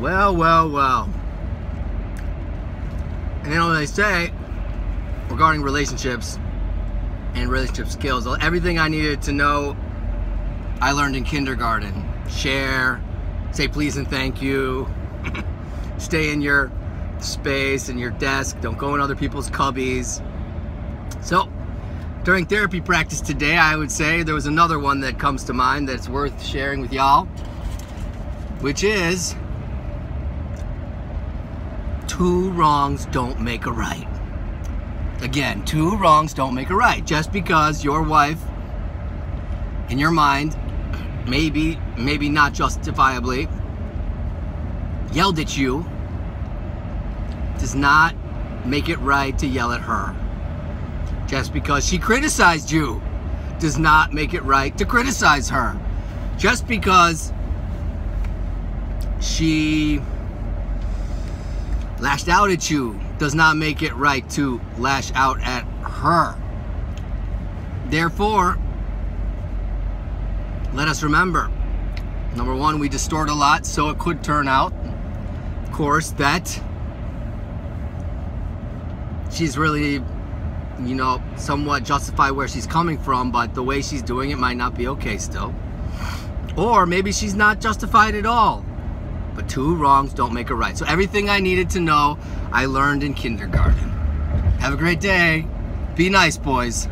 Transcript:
Well, well, well. And you know they say regarding relationships and relationship skills, everything I needed to know, I learned in kindergarten. Share, say please and thank you, stay in your space and your desk, don't go in other people's cubbies. So, during therapy practice today, I would say there was another one that comes to mind that's worth sharing with y'all, which is two wrongs don't make a right. Again, two wrongs don't make a right. Just because your wife, in your mind, maybe, maybe not justifiably, yelled at you, does not make it right to yell at her. Just because she criticized you does not make it right to criticize her. Just because she lashed out at you does not make it right to lash out at her. Therefore, let us remember number one, we distort a lot, so it could turn out, of course, that she's really, you know, somewhat justify where she's coming from, but the way she's doing it might not be okay still. Or maybe she's not justified at all but two wrongs don't make a right. So everything I needed to know, I learned in kindergarten. Have a great day. Be nice, boys.